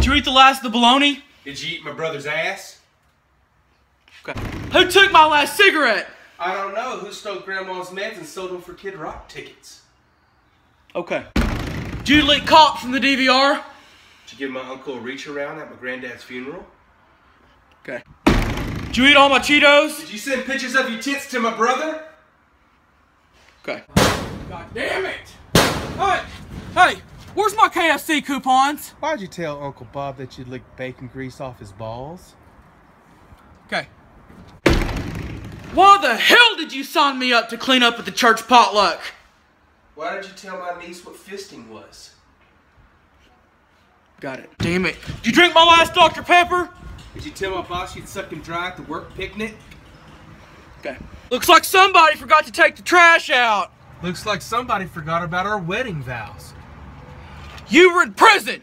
Did you eat the last of the bologna? Did you eat my brother's ass? Okay. Who took my last cigarette? I don't know. Who stole Grandma's meds and sold them for Kid Rock tickets? Okay. Did you leak cops from the DVR? Did you give my uncle a reach around at my granddad's funeral? Okay. Did you eat all my Cheetos? Did you send pictures of your tits to my brother? Okay. God damn it! Hey! Hey! Where's my KFC coupons? Why'd you tell Uncle Bob that you'd lick bacon grease off his balls? Okay. Why the hell did you sign me up to clean up at the church potluck? Why did you tell my niece what fisting was? Got it. Damn it. Did you drink my last Dr. Pepper? Did you tell my boss you'd suck him dry at the work picnic? Okay. Looks like somebody forgot to take the trash out. Looks like somebody forgot about our wedding vows. You were in prison.